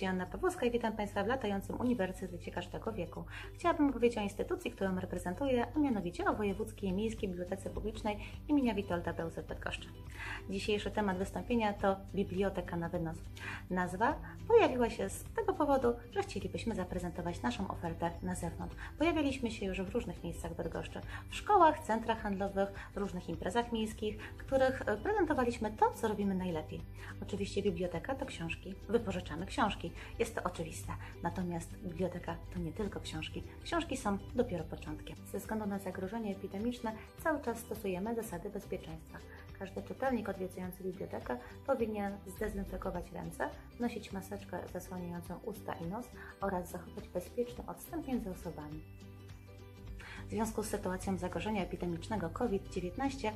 Się Anna Pawłowska i witam Państwa w latającym Uniwersytecie Każdego Wieku. Chciałabym powiedzieć o instytucji, którą reprezentuję, a mianowicie o Wojewódzkiej Miejskiej Bibliotece Publicznej imienia Witolda Bełzy w. Dzisiejszy temat wystąpienia to Biblioteka na wynos. Nazwa pojawiła się z tego powodu, że chcielibyśmy zaprezentować naszą ofertę na zewnątrz. Pojawialiśmy się już w różnych miejscach Bydgoszczy, w szkołach, centrach handlowych, różnych imprezach miejskich, w których prezentowaliśmy to, co robimy najlepiej. Oczywiście biblioteka to książki, wypożyczamy książki, jest to oczywiste. Natomiast biblioteka to nie tylko książki. Książki są dopiero początkiem. Ze względu na zagrożenie epidemiczne cały czas stosujemy zasady bezpieczeństwa. Każdy czytelnik odwiedzający bibliotekę powinien zdezynfekować ręce, nosić maseczkę zasłaniającą usta i nos oraz zachować bezpieczny odstęp między osobami. W związku z sytuacją zagrożenia epidemicznego COVID-19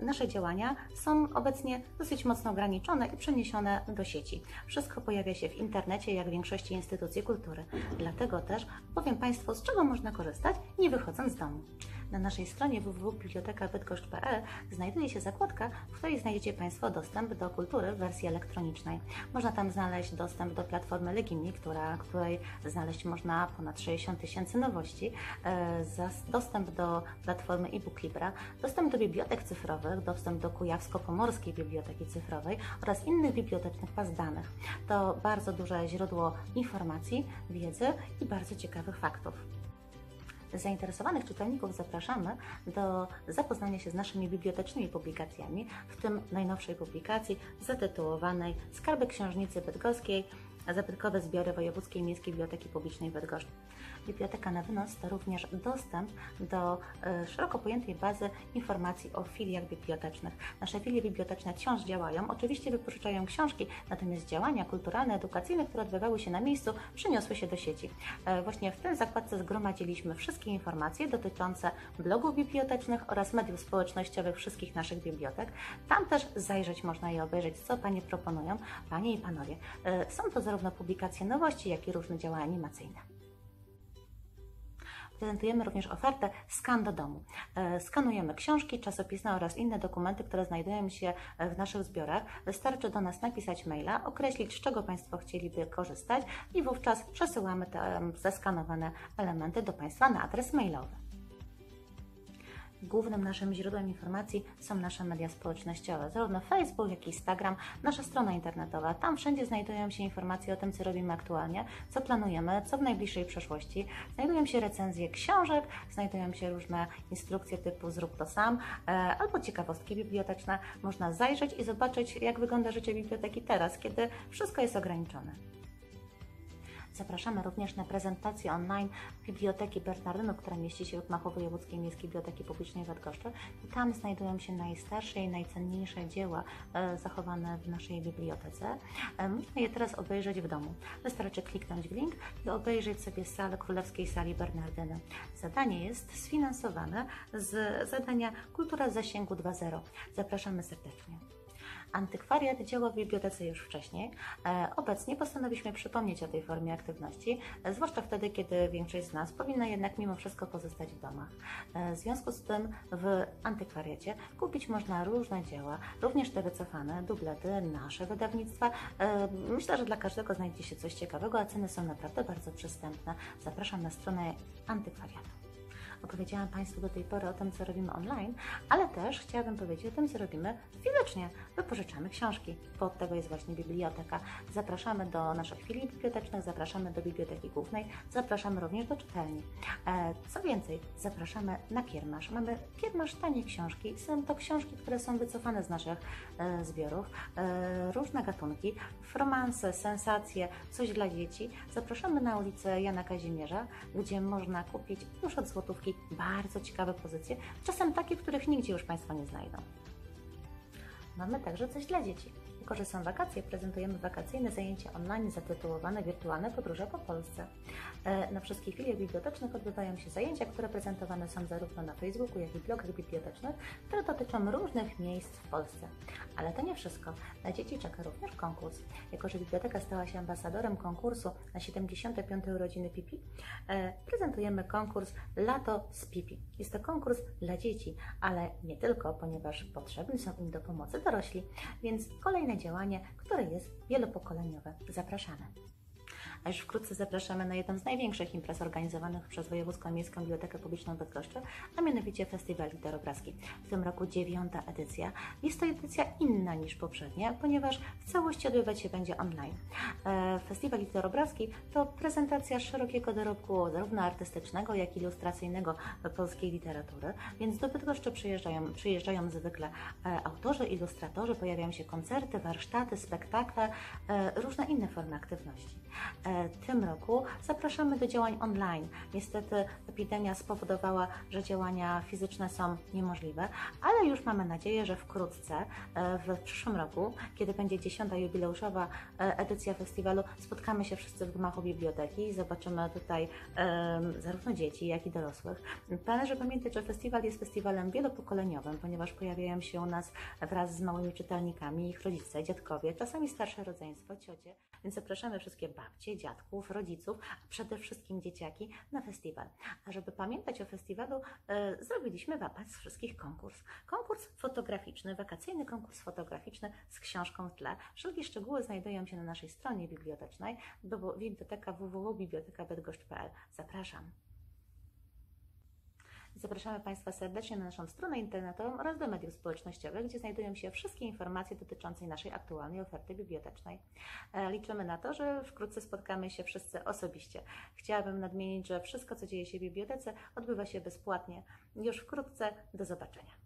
nasze działania są obecnie dosyć mocno ograniczone i przeniesione do sieci. Wszystko pojawia się w internecie, jak w większości instytucji kultury. Dlatego też powiem Państwu, z czego można korzystać, nie wychodząc z domu. Na naszej stronie www.bibliotekabydgoszcz.pl znajduje się zakładka, w której znajdziecie Państwo dostęp do kultury w wersji elektronicznej. Można tam znaleźć dostęp do platformy Legimi, która, której znaleźć można ponad 60 tysięcy nowości, dostęp do platformy e-book Libra, dostęp do bibliotek cyfrowych, dostęp do Kujawsko-Pomorskiej Biblioteki Cyfrowej oraz innych bibliotecznych baz danych. To bardzo duże źródło informacji, wiedzy i bardzo ciekawych faktów. Zainteresowanych czytelników zapraszamy do zapoznania się z naszymi bibliotecznymi publikacjami, w tym najnowszej publikacji zatytułowanej Skarby Książnicy Bydgoskiej Zabytkowe zbiory Wojewódzkiej Miejskiej Biblioteki Publicznej w Bydgoszczy. Biblioteka na wynos to również dostęp do y, szeroko pojętej bazy informacji o filiach bibliotecznych. Nasze filie biblioteczne wciąż działają, oczywiście wypożyczają książki, natomiast działania kulturalne, edukacyjne, które odbywały się na miejscu, przeniosły się do sieci. Y, właśnie w tej zakładce zgromadziliśmy wszystkie informacje dotyczące blogów bibliotecznych oraz mediów społecznościowych wszystkich naszych bibliotek. Tam też zajrzeć można i obejrzeć, co Panie proponują, Panie i Panowie. Y, są to zarówno publikacje nowości, jak i różne dzieła animacyjne. Prezentujemy również ofertę skan do domu. Skanujemy książki, czasopisma oraz inne dokumenty, które znajdują się w naszych zbiorach. Wystarczy do nas napisać maila, określić, z czego Państwo chcieliby korzystać i wówczas przesyłamy te zeskanowane elementy do Państwa na adres mailowy. Głównym naszym źródłem informacji są nasze media społecznościowe, zarówno Facebook, jak i Instagram, nasza strona internetowa. Tam wszędzie znajdują się informacje o tym, co robimy aktualnie, co planujemy, co w najbliższej przyszłości. Znajdują się recenzje książek, znajdują się różne instrukcje typu zrób to sam, e, albo ciekawostki biblioteczne. Można zajrzeć i zobaczyć, jak wygląda życie biblioteki teraz, kiedy wszystko jest ograniczone. Zapraszamy również na prezentację online Biblioteki Bernardynów, która mieści się w gmachu Wojewódzkiej Miejskiej Biblioteki Publicznej w Bydgoszczy. I tam znajdują się najstarsze i najcenniejsze dzieła e, zachowane w naszej bibliotece. E, można je teraz obejrzeć w domu. Wystarczy kliknąć w link i obejrzeć sobie salę Królewskiej Sali Bernardyny. Zadanie jest sfinansowane z zadania Kultura Zasięgu 2.0. Zapraszamy serdecznie. Antykwariat działał w bibliotece już wcześniej. E, obecnie postanowiliśmy przypomnieć o tej formie aktywności, e, zwłaszcza wtedy, kiedy większość z nas powinna jednak mimo wszystko pozostać w domach. E, w związku z tym w antykwariacie kupić można różne dzieła, również te wycofane, dublety, nasze wydawnictwa. Myślę, że dla każdego znajdzie się coś ciekawego, a ceny są naprawdę bardzo przystępne. Zapraszam na stronę antykwariatu. Opowiedziałam Państwu do tej pory o tym, co robimy online, ale też chciałabym powiedzieć o tym, co robimy fizycznie. Wypożyczamy książki. Pod tego jest właśnie biblioteka. Zapraszamy do naszych filii bibliotecznych, zapraszamy do biblioteki głównej, zapraszamy również do czytelni. E, co więcej, zapraszamy na kiermasz. Mamy kiermasz tanie książki. Są to książki, które są wycofane z naszych e, zbiorów. E, różne gatunki, romanse, sensacje, coś dla dzieci. Zapraszamy na ulicę Jana Kazimierza, gdzie można kupić już od złotówki bardzo ciekawe pozycje, czasem takie, których nigdzie już Państwo nie znajdą. Mamy także coś dla dzieci. Jako, że są wakacje, prezentujemy wakacyjne zajęcia online zatytułowane Wirtualne podróże po Polsce. E, na wszystkich filiach bibliotecznych odbywają się zajęcia, które prezentowane są zarówno na Facebooku, jak i blogach bibliotecznych, które dotyczą różnych miejsc w Polsce. Ale to nie wszystko. Na dzieci czeka również konkurs. Jako, że biblioteka stała się ambasadorem konkursu na 75. urodziny Pipi, e, prezentujemy konkurs Lato z Pipi. Jest to konkurs dla dzieci, ale nie tylko, ponieważ potrzebni są im do pomocy dorośli, więc kolejne działanie, które jest wielopokoleniowe. Zapraszamy. A już wkrótce zapraszamy na jedną z największych imprez organizowanych przez Wojewódzką Miejską Bibliotekę Publiczną Bydgoszczy, a mianowicie Festiwal Literobrazki. W tym roku dziewiąta edycja. Jest to edycja inna niż poprzednie, ponieważ w całości odbywać się będzie online. E, Festiwal Literobrazki to prezentacja szerokiego dorobku zarówno artystycznego, jak i ilustracyjnego polskiej literatury, więc do Bydgoszczy przyjeżdżają, przyjeżdżają zwykle e, autorzy, ilustratorzy, pojawiają się koncerty, warsztaty, spektakle, e, różne inne formy aktywności. E, tym roku zapraszamy do działań online. Niestety epidemia spowodowała, że działania fizyczne są niemożliwe, ale już mamy nadzieję, że wkrótce, e, w przyszłym roku, kiedy będzie dziesiąta jubileuszowa e, edycja festiwalu, spotkamy się wszyscy w gmachu biblioteki i zobaczymy tutaj zarówno dzieci, jak i dorosłych. Należy pamiętać, że festiwal jest festiwalem wielopokoleniowym, ponieważ pojawiają się u nas wraz z małymi czytelnikami ich rodzice, dziadkowie, czasami starsze rodzeństwo, ciocie, więc zapraszamy wszystkie babcie, dziadków, rodziców, a przede wszystkim dzieciaki na festiwal. A żeby pamiętać o festiwalu, e, zrobiliśmy dla z wszystkich konkurs. Konkurs fotograficzny, wakacyjny konkurs fotograficzny z książką w tle. Wszelkie szczegóły znajdują się na naszej stronie bibliotecznej, biblioteka www.bibliotekabydgoszcz.pl. Zapraszam. Zapraszamy Państwa serdecznie na naszą stronę internetową oraz do mediów społecznościowych, gdzie znajdują się wszystkie informacje dotyczące naszej aktualnej oferty bibliotecznej. E, liczymy na to, że wkrótce spotkamy się wszyscy osobiście. Chciałabym nadmienić, że wszystko, co dzieje się w bibliotece, odbywa się bezpłatnie. Już wkrótce. Do zobaczenia.